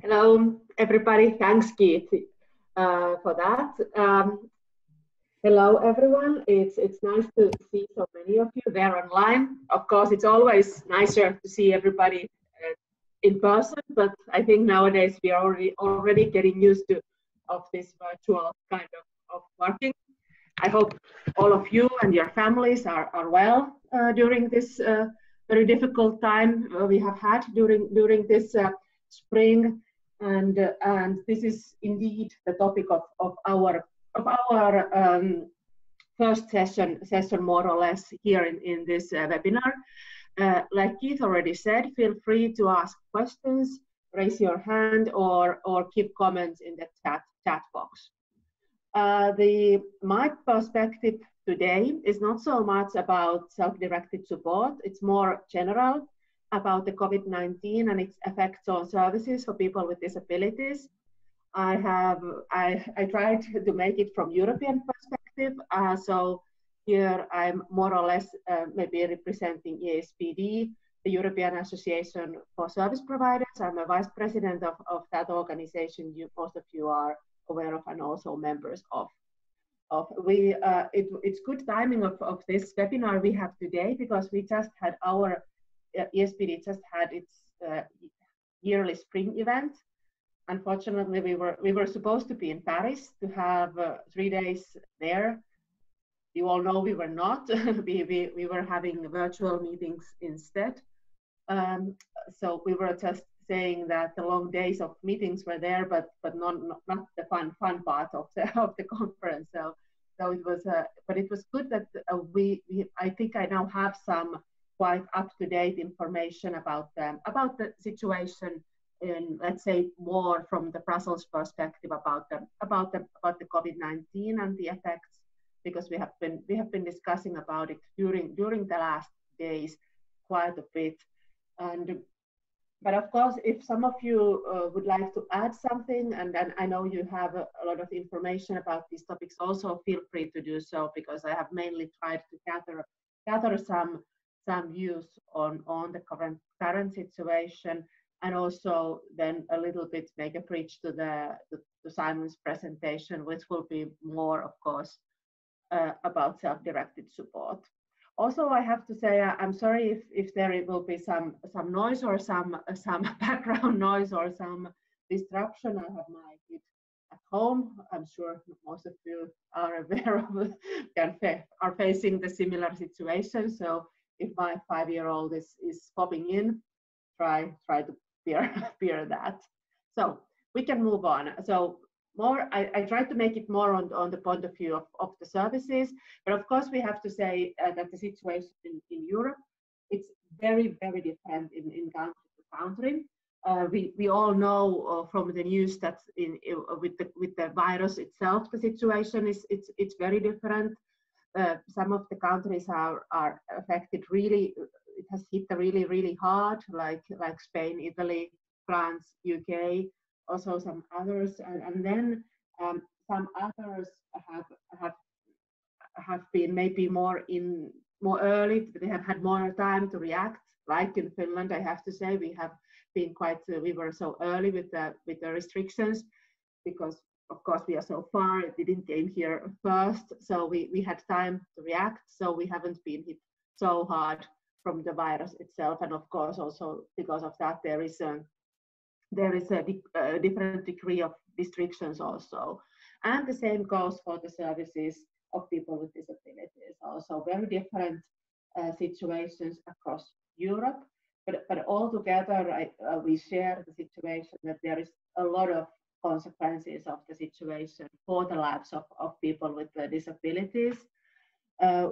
Hello, everybody. Thanks, Keith, uh, for that. Um, hello, everyone. It's it's nice to see so many of you there online. Of course, it's always nicer to see everybody uh, in person, but I think nowadays we are already already getting used to of this virtual kind of, of working. I hope all of you and your families are, are well uh, during this uh, very difficult time uh, we have had during during this uh, spring and uh, and this is indeed the topic of, of our of our um, first session session more or less here in, in this uh, webinar. Uh, like Keith already said, feel free to ask questions, raise your hand, or or keep comments in the chat chat box. Uh, the my perspective today is not so much about self-directed support; it's more general about the COVID-19 and its effects on services for people with disabilities. I have I, I tried to make it from European perspective. Uh, so here I'm more or less uh, maybe representing ESPD, the European Association for Service Providers. I'm a vice president of, of that organization. You, most of you are aware of and also members of. Of we, uh, it, it's good timing of, of this webinar we have today because we just had our EASPD just had its uh, yearly spring event. Unfortunately, we were we were supposed to be in Paris to have uh, three days there. You all know we were not. we, we we were having virtual meetings instead. Um, so we were just saying that the long days of meetings were there, but but not not, not the fun fun part of the of the conference. So so it was, uh, but it was good that uh, we, we I think I now have some quite up-to-date information about the, about the situation in, let's say, more from the Brussels perspective about the about the about the COVID-19 and the effects, because we have been we have been discussing about it during during the last days quite a bit, and but of course, if some of you uh, would like to add something, and then I know you have a, a, lot of information about these topics, also feel free to do so because I have mainly tried to gather gather some some views on, on the current, current situation and also then a little bit make a bridge to the to, to Simon's presentation, which will be more, of course, uh, about self-directed support. Also, I have to say uh, I'm sorry if, if there will be some some noise or some some background noise or some disruption. I have my kid at home. I'm sure most of you are aware of are facing the similar situation. So if my five-year-old is, is popping in, try try to bear bear that. So we can move on. So more, I, I try to make it more on, on the point of view of, of the services, but of course we have to say uh, that the situation in, in Europe, it's very, very different in, in country to country. Uh, we, we all know uh, from the news that in, with the with the virus itself, the situation is it's it's very different. Uh, some of the countries are, are affected really, it has hit really, really hard, like, like Spain, Italy, France, UK, also some others. And, and then um, some others have, have, have been maybe more in more early, they have had more time to react. Like in Finland, I have to say, we have been quite, uh, we were so early with the, with the restrictions because of course, we are so far, it didn't came here first, so we, we had time to react, so we haven't been hit so hard from the virus itself. And of course, also because of that, there is a, there is a, a different degree of restrictions also. And the same goes for the services of people with disabilities, also very different uh, situations across Europe. But, but altogether, I, uh, we share the situation that there is a lot of consequences of the situation for the lives of, of people with disabilities. Uh,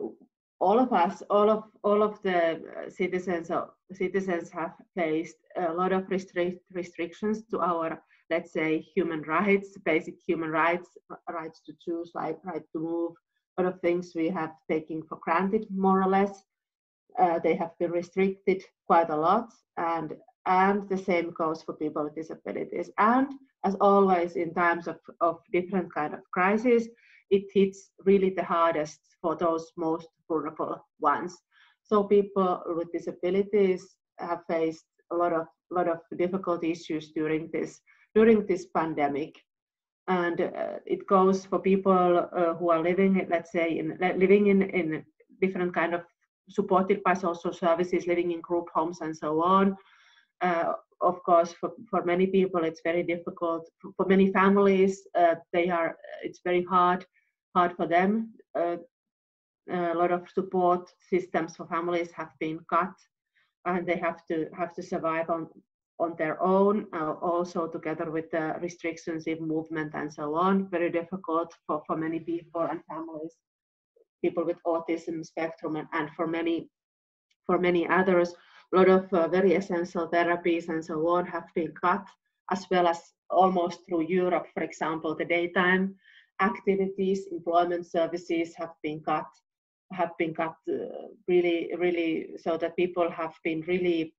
all of us, all of all of the citizens of, citizens have faced a lot of restric restrictions to our, let's say, human rights, basic human rights, rights to choose, like right to move. A lot of things we have taken for granted, more or less. Uh, they have been restricted quite a lot, and and the same goes for people with disabilities. And as always in times of, of different kind of crises, it hits really the hardest for those most vulnerable ones. So people with disabilities have faced a lot of lot of difficult issues during this during this pandemic and uh, it goes for people uh, who are living let's say in living in in different kind of supported by social services living in group homes and so on uh, of course for, for many people it's very difficult. For, many families uh, they are it's very hard hard for them. Uh, a lot of support systems for families have been cut and they have to have to survive on on their own, uh, also together with the restrictions in movement and so on. Very difficult for, for many people and families, people with autism spectrum, and, and for many for many others, a lot of uh, very essential therapies and so on have been cut, as well as almost through Europe, for example, the daytime activities, employment services have been cut, have been cut uh, really, really, so that people have been really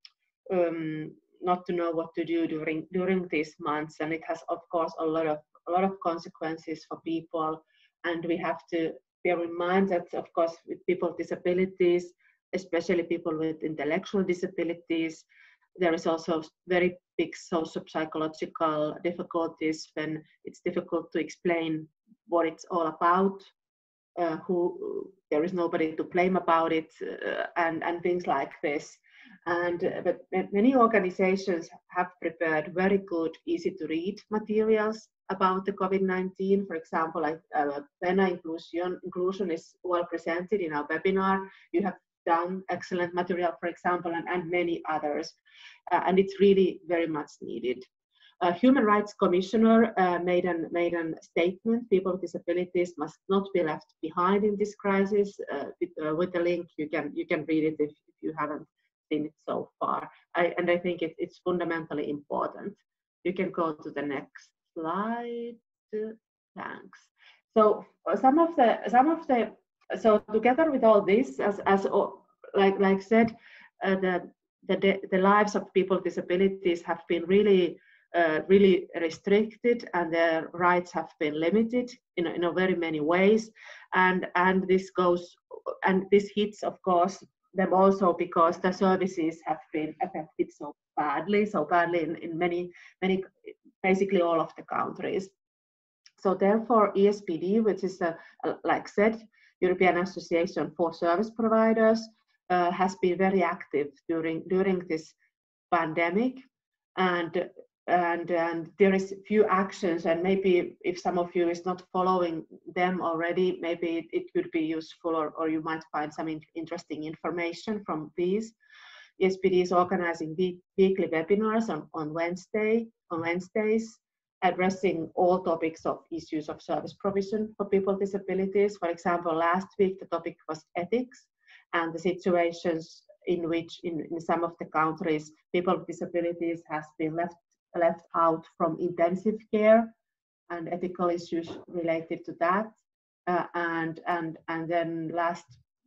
um, not to know what to do during during these months. And it has of course a lot of a lot of consequences for people. And we have to bear in mind that of course with people with disabilities especially people with intellectual disabilities there is also very big social psychological difficulties when it's difficult to explain what it's all about uh, who there is nobody to blame about it uh, and and things like this and uh, but many organizations have prepared very good, easy to read materials about the COVID-19. For example, like uh, Plena inclusion, inclusion is well presented in our webinar. You have done excellent material, for example, and, and many others. Uh, and it's really very much needed. A Human Rights Commissioner uh, made an made a statement. People with disabilities must not be left behind in this crisis. Uh, with, uh, with, the link, you can you can read it if, if you haven't seen it so far. I, and I think it, it's fundamentally important. You can go to the next slide. Thanks. So some of the some of the so together with all this, as as like like said, uh, the the the lives of people with disabilities have been really uh, really restricted and their rights have been limited in, in a very many ways and and this goes and this hits of course them also because the services have been affected so badly, so badly in, in many, many, basically all of the countries. So therefore, ESPD, which is, a, a, like said, European Association for Service Providers, uh, has been very active during during this pandemic, and and and there is few actions and maybe if some of you is not following them already maybe it, it could be useful or, or you might find some in, interesting information from these. ESPD is organizing week, weekly webinars on, on Wednesday on Wednesdays addressing all topics of issues of service provision for people with disabilities. For example, last week the topic was ethics and the situations in which in, in some of the countries people with disabilities has been left left out from intensive care and ethical issues related to that. Uh, and, and, and then last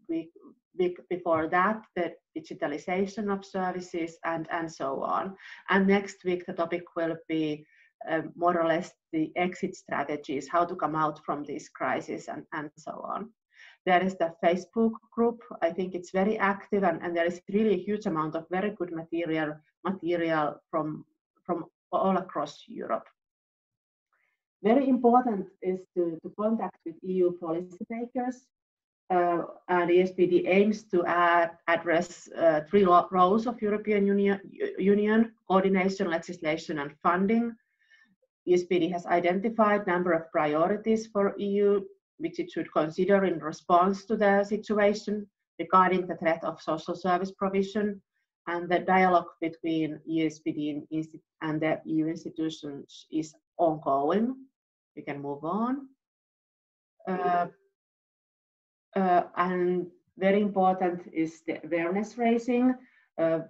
week, week before that, the digitalization of services and, and so on. And next week, the topic will be um, more or less the exit strategies, how to come out from this crisis and, and so on. There is the Facebook group. I think it's very active and, and there is really a huge amount of very good material material from from all across Europe. Very important is to, to contact with EU policymakers. Uh, and ESPD aims to add, address uh, three roles of European Union, Union, coordination, legislation, and funding. ESPD has identified a number of priorities for EU, which it should consider in response to the situation regarding the threat of social service provision, and the dialogue between ESPD and the EU institutions is ongoing. We can move on. Uh, uh, and very important is the awareness raising. Uh,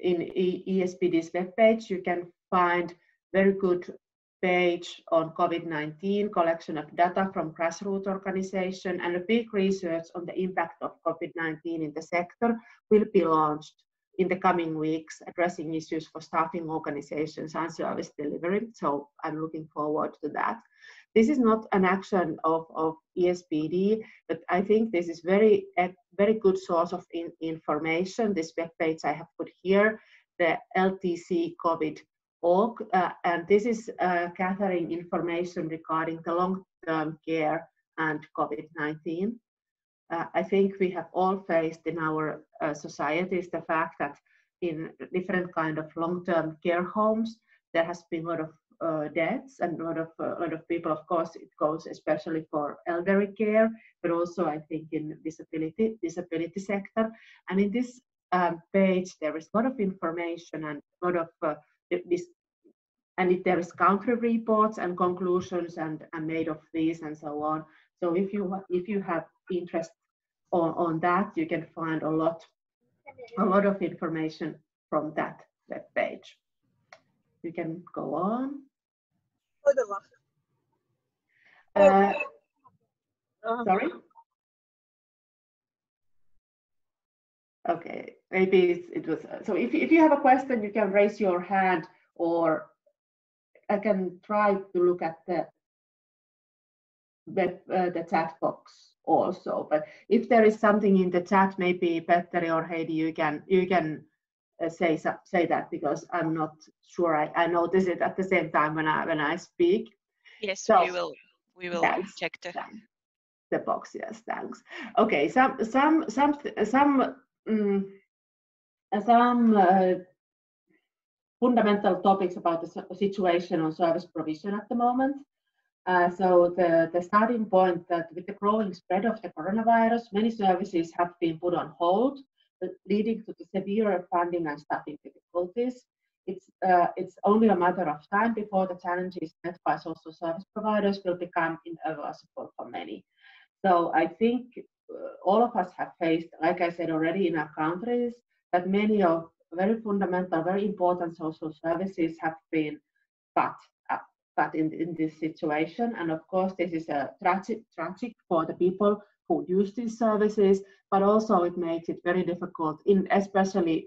in ESPD's webpage, you can find very good page on COVID-19, collection of data from grassroots organization, and a big research on the impact of COVID-19 in the sector will be launched in the coming weeks addressing issues for staffing organizations and service delivery. So I'm looking forward to that. This is not an action of, of ESPD, but I think this is very a very good source of in, information. This web page I have put here the LTC COVID uh, and this is uh, gathering information regarding the long-term care and COVID-19. Uh, I think we have all faced in our uh, societies the fact that in different kind of long-term care homes, there has been a lot of uh, deaths and a lot of a lot of people. Of course, it goes especially for elderly care, but also I think in disability disability sector. And in this um, page, there is a lot of information and a lot of uh, this and if there is country reports and conclusions and, and made of these and so on. So if you if you have interest on, on that, you can find a lot a lot of information from that web page. You can go on. Uh, sorry? Maybe it was, so if, if you have a question, you can raise your hand or I can try to look at the web, uh, the chat box also. But if there is something in the chat, maybe Petteri or Heidi, you can you can uh, say say that because I'm not sure I, I notice it at the same time when I when I speak. Yes, so, we will we will thanks, check the the box. Yes, thanks. Okay, some some some some um, some uh, fundamental topics about the situation on service provision at the moment. Uh, so the, the starting point that with the growing spread of the coronavirus, many services have been put on hold, leading to the severe funding and staffing difficulties. It's, uh, it's only a matter of time before the challenges met by social service providers will become inevitable for many. So I think uh, all of us have faced, like I said already in our countries, that many of very fundamental, very important social services have been cut, uh, cut in, in this situation. And of course, this is a tragic, tragic for the people who use these services, but also it makes it very difficult, in especially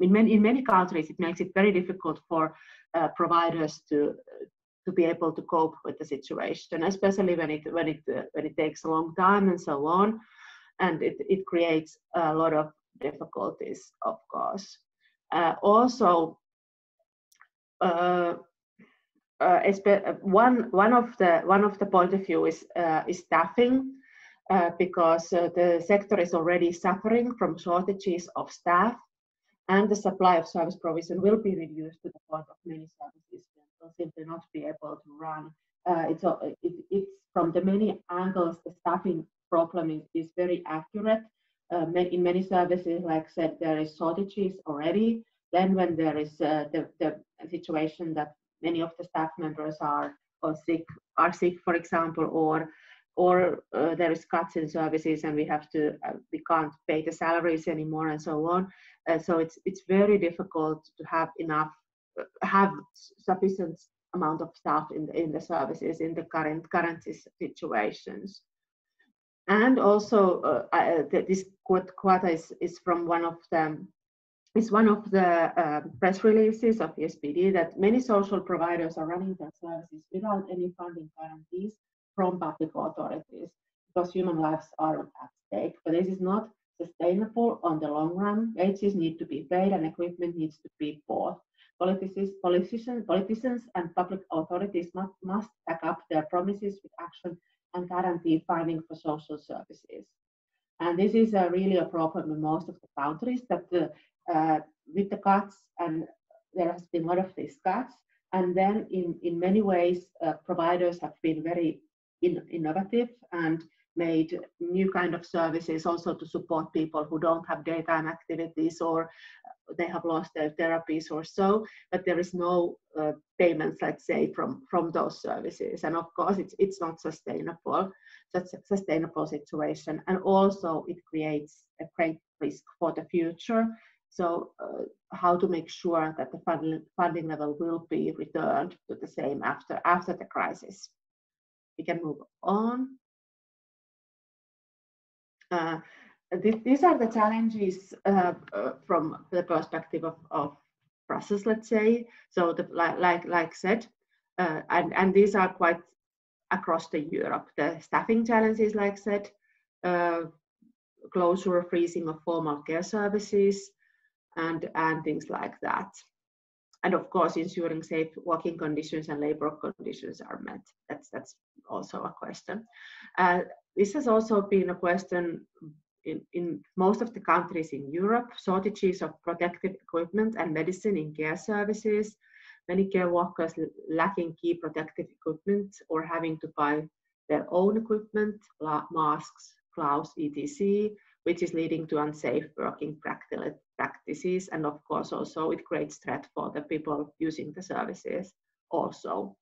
in many, in many countries, it makes it very difficult for uh, providers to to be able to cope with the situation, especially when it when it uh, when it takes a long time and so on, and it it creates a lot of difficulties, of course. Uh, also, uh, uh, one one of the one of the point of view is is staffing. Uh, because uh, the sector is already suffering from shortages of staff and the supply of service provision will be reduced to the point of many services will simply not be able to run. Uh, it's, it, it's from the many angles the staffing problem is, is very accurate uh, in many services, like I said, there is shortages already. Then when there is uh, the, the situation that many of the staff members are or sick, are sick, for example, or or uh, there is cuts in services and we have to uh, we can't pay the salaries anymore and so on. Uh, so it's it's very difficult to have enough uh, have sufficient amount of staff in the, in the services in the current current situations. And also, uh, uh this quote is, is from one of the is one of the uh, press releases of ESPD that many social providers are running their services without any funding guarantees from public authorities because human lives are at stake. But this is not sustainable on the long run. Wages need to be paid and equipment needs to be bought. Politicians, politicians, politicians and public authorities must, must back up their promises with action and guarantee funding for social services. And this is uh, really a problem in most of the countries that uh, uh, with the cuts, and there has been a lot of these cuts, and then in, in many ways, uh, providers have been very in, innovative and made new kind of services also to support people who don't have daytime activities or they have lost their therapies or so, but there is no uh, payments, let's say, from, from those services. And of course, it's, it's not sustainable, that's a sustainable situation. And also it creates a great risk for the future. So uh, how to make sure that the funding, funding level will be returned to the same after, after the crisis. We can move on. Uh, these are the challenges uh, uh, from the perspective of, of Brussels, let's say. So, the, like, like, like said, uh, and, and these are quite across the Europe. The staffing challenges, like said, uh, closure or freezing of formal care services, and, and things like that. And of course, ensuring safe working conditions and labor conditions are met. That's, that's also a question. Uh, this has also been a question in, in, most of the countries in Europe, shortages of protective equipment and medicine in care services, many care workers lacking key protective equipment or having to buy their own equipment, masks, gloves, etc., which is leading to unsafe working practices. And of course, also it creates threat for the people using the services also.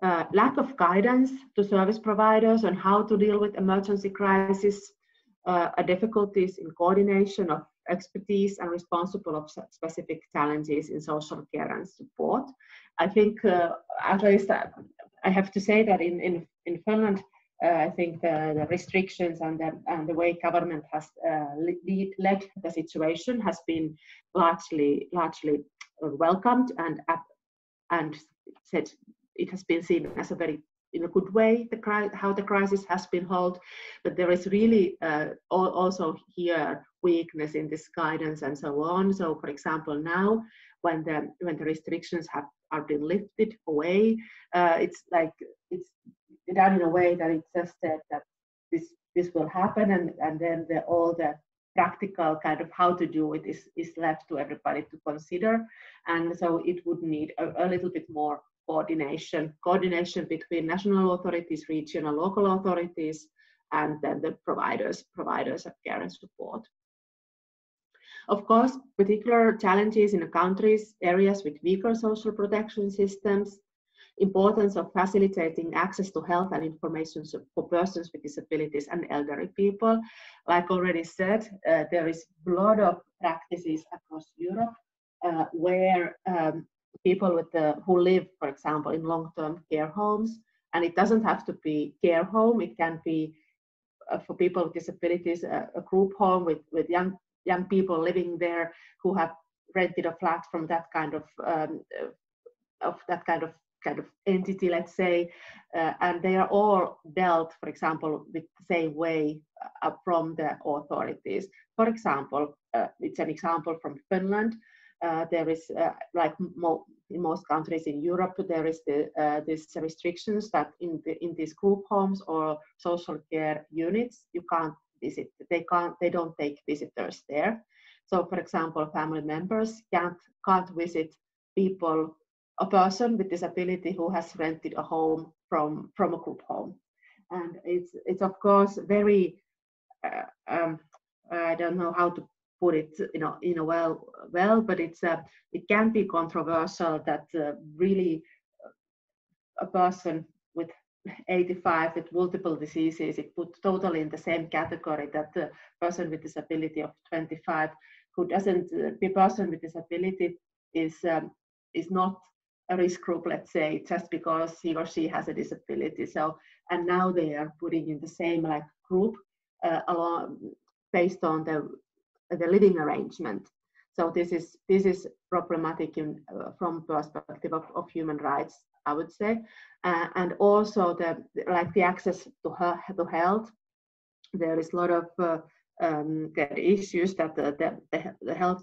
Uh, lack of guidance to service providers on how to deal with emergency crisis, uh, difficulties in coordination of expertise and responsible of specific challenges in social care and support. I think, uh, at least uh, I have to say that in, in, in Finland, uh, I think the, the, restrictions and the, and the way government has uh, lead, led the situation has been largely largely welcomed and and said it has been seen as a very in a good way the how the crisis has been held but there is really uh, also here weakness in this guidance and so on. So for example now when the when the restrictions have are being lifted away uh, it's like it's done in a way that it just said that this this will happen and and then the all the practical kind of how to do it is, is left to everybody to consider. And so it would need a, a little bit more coordination, coordination between national authorities, regional, local authorities, and then the providers, providers of care and support. Of course, particular challenges in the countries, areas with weaker social protection systems, importance of facilitating access to health and information for persons with disabilities and elderly people. Like already said, uh, there is a lot of practices across Europe uh, where um, people with the, who live, for example, in long-term care homes. And it doesn't have to be care home. It can be uh, for people with disabilities, a, a, group home with, with young young people living there who have rented a flat from that kind of um, of that kind of kind of entity, let's say, uh, and they are all dealt, for example, with the same way uh, from the authorities. For example, uh, it's an example from Finland. Uh, there is uh, like mo in most countries in Europe, there is the, uh, these restrictions that in the, in these group homes or social care units, you can't visit. They can't. They don't take visitors there. So, for example, family members can't can't visit people, a person with disability who has rented a home from from a group home, and it's it's of course very. Uh, um, I don't know how to put it you know in a well well but it's uh, it can be controversial that uh, really uh, a person with 85 with multiple diseases it put totally in the same category that the person with disability of 25 who doesn't uh, person with disability is um, is not a risk group let's say just because he or she has a disability. So and now they are putting in the same like group uh, along based on the the living arrangement. So this is this is problematic in, uh, from perspective of, of human rights, I would say, uh, and also the like the access to her, to health. There is a lot of uh, um, issues that the, the, the health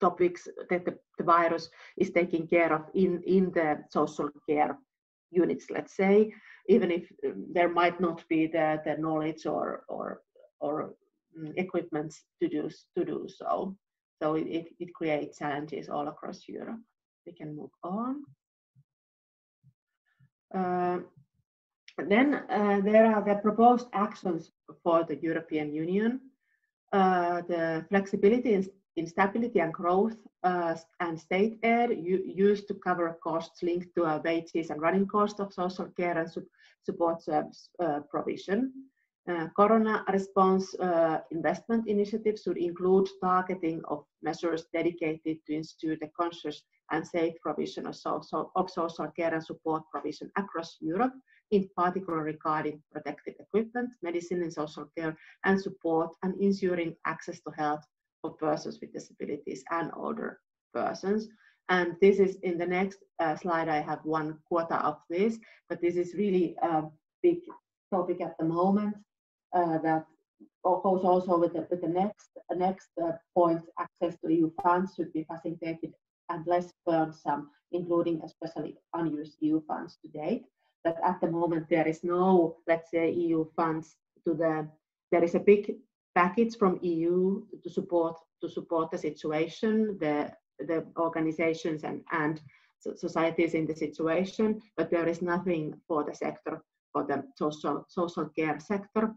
topics that the, the, virus is taking care of in in the social care units. Let's say, even if um, there might not be the the knowledge or or or equipment to do, to do so. So it, it creates challenges all across Europe. We can move on. Uh, then uh, there are the proposed actions for the European Union. Uh, the flexibility in stability and growth uh, and state aid used to cover costs linked to wages and running costs of social care and su support service uh, provision. Uh, corona response uh, investment initiatives should include targeting of measures dedicated to ensure the conscious and safe provision of social, of social care and support provision across Europe, in particular regarding protective equipment, medicine and social care and support, and ensuring access to health for persons with disabilities and older persons. And this is in the next uh, slide, I have one quarter of this, but this is really a big topic at the moment that goes also with the, with the next next uh, point. Access to EU funds should be facilitated and less burdensome, including especially unused EU funds to date. But at the moment, there is no, let's say, EU funds to the. There is a big package from EU to support to support the situation, the the organizations and and societies in the situation, but there is nothing for the sector for the social social care sector.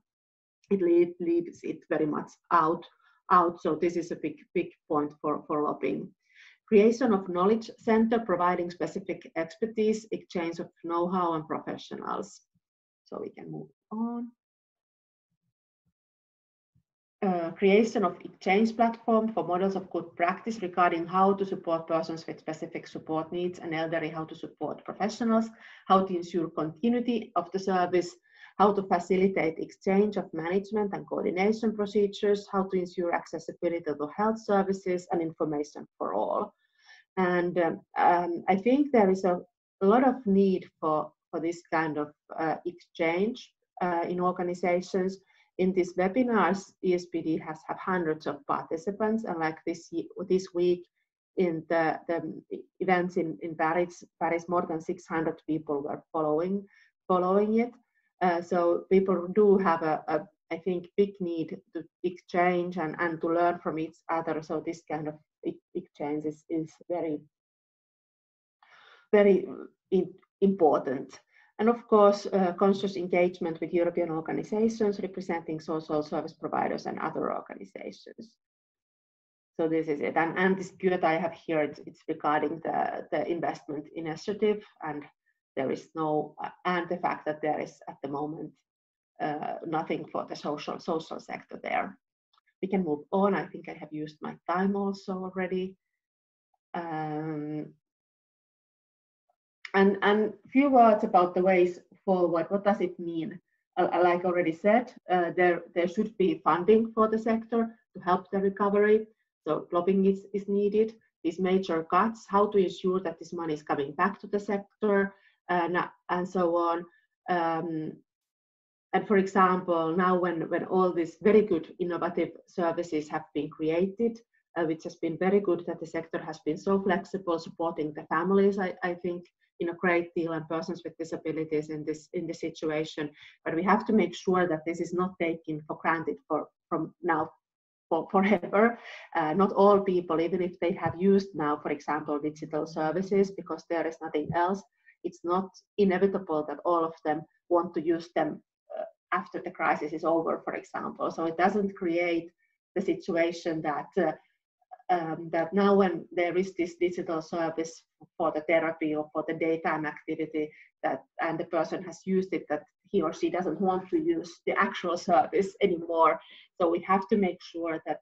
It lead, leaves it very much out out. So this is a big big point for for lobbying. Creation of knowledge center providing specific expertise, exchange of know-how and professionals. So we can move on uh, creation of exchange platform for models of good practice regarding how to support persons with specific support needs and elderly, how to support professionals, how to ensure continuity of the service, how to facilitate exchange of management and coordination procedures, how to ensure accessibility to health services and information for all. And um, um, I think there is a, lot of need for, for this kind of uh, exchange uh, in organizations in these webinars, ESPD has have hundreds of participants, and like this this week in the, the events in, in Paris, Paris, more than 600 people were following following it. Uh, so people do have a, a, I think, big need to exchange and, and to learn from each other. So this kind of exchange is, is very, very important. And of course, uh, conscious engagement with European organizations representing social service providers and other organizations. So this is it. And, and this good I have here, it's, it's regarding the, the investment initiative and there is no, uh, and the fact that there is at the moment uh, nothing for the social, social sector there. We can move on. I think I have used my time also already. Um, and and few words about the ways forward. What does it mean? Uh, uh, like already said, uh, there there should be funding for the sector to help the recovery. So lobbying is, is needed. These major cuts, how to ensure that this money is coming back to the sector, and and so on. Um, and for example, now when when all these very good innovative services have been created, uh, which has been very good that the sector has been so flexible supporting the families, I, I think in a great deal and persons with disabilities in this in this situation. But we have to make sure that this is not taken for granted for from now for forever. Uh, not all people, even if they have used now, for example, digital services, because there is nothing else, it's not inevitable that all of them want to use them uh, after the crisis is over, for example. So it doesn't create the situation that uh, um, that now when there is this digital service for the therapy or for the daytime activity that and the person has used it that he or she doesn't want to use the actual service anymore so we have to make sure that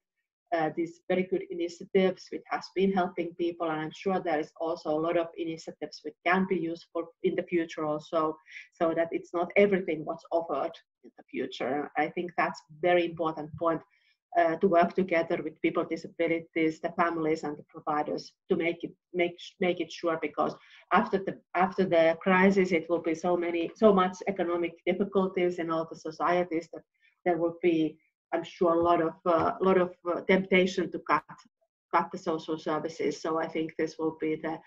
uh, these very good initiatives which has been helping people and i'm sure there is also a lot of initiatives which can be useful in the future also so that it's not everything what's offered in the future. I think that's very important point uh, to work together with people with disabilities, the families and the providers to make it make make it sure because after the after the crisis it will be so many so much economic difficulties in all the societies that there will be I'm sure a lot of uh, lot of uh, temptation to cut cut the social services. So I think this will be the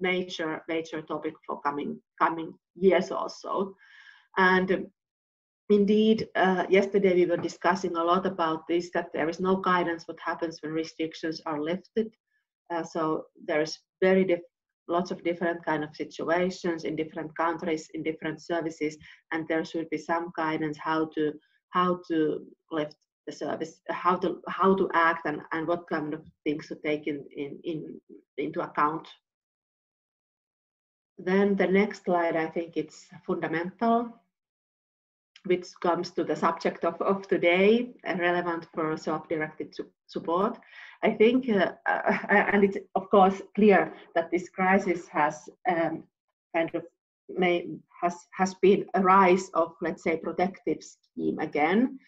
major major topic for coming coming years also. And Indeed, uh, yesterday we were discussing a lot about this, that there is no guidance what happens when restrictions are lifted. Uh, so there's very diff lots of different kind of situations in different countries, in different services, and there should be some guidance how to how to lift the service, how to how to act, and, and what kind of things to take in, in, in into account. Then the next slide, I think it's fundamental which comes to the subject of, of today, relevant for self-directed su support. I think, uh, uh, and it's of course clear that this crisis has um, kind of may, has has been a rise of let's say protective scheme again,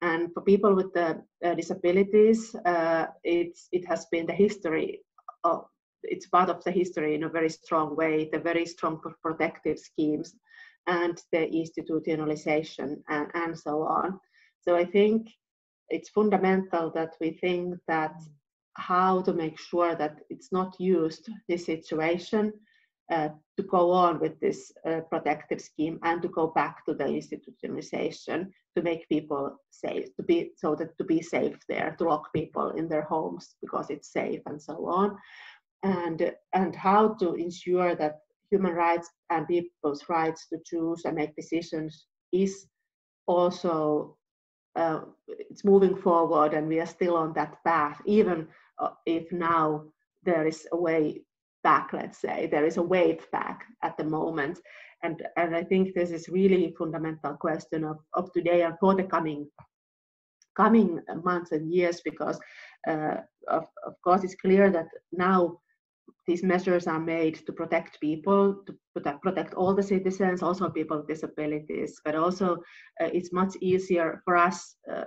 and for people with the uh, disabilities, uh, it's it has been the history of it's part of the history in a very strong way, the very strong protective schemes and the institutionalization and, and so on. So I think it's fundamental that we think that how to make sure that it's not used this situation uh, to go on with this uh, protective scheme and to go back to the institutionalization to make people safe to be so that to be safe there to lock people in their homes because it's safe and so on. And and how to ensure that human rights and people's rights to choose and make decisions is also uh, it's moving forward and we are still on that path even uh, if now there is a way back let's say. There is a wave back at the moment. And and i think this is really fundamental question of, of today and for the coming coming months and years because uh, of, of course it's clear that now these measures are made to protect people, to protect, protect all the citizens, also people with disabilities, but also uh, it's much easier for us, uh,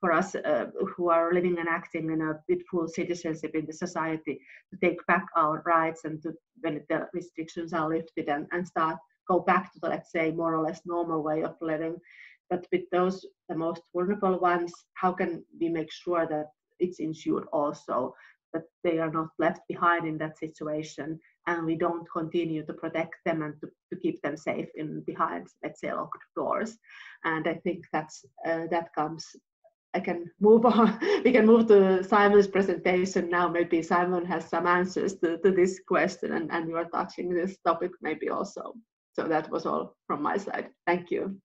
for us uh, who are living and acting in a with full citizenship in the society to take back our rights and to when the restrictions are lifted and, and start go back to the let's say more or less normal way of living. But with those the most vulnerable ones, how can we make sure that it's ensured also that they are not left behind in that situation and we don't continue to protect them and to, to keep them safe in behind let's say locked doors and i think that's uh, that comes i can move on we can move to simon's presentation now. Maybe simon has some answers to, to this question and, and you are touching this topic maybe also. So that was all from my side. Thank you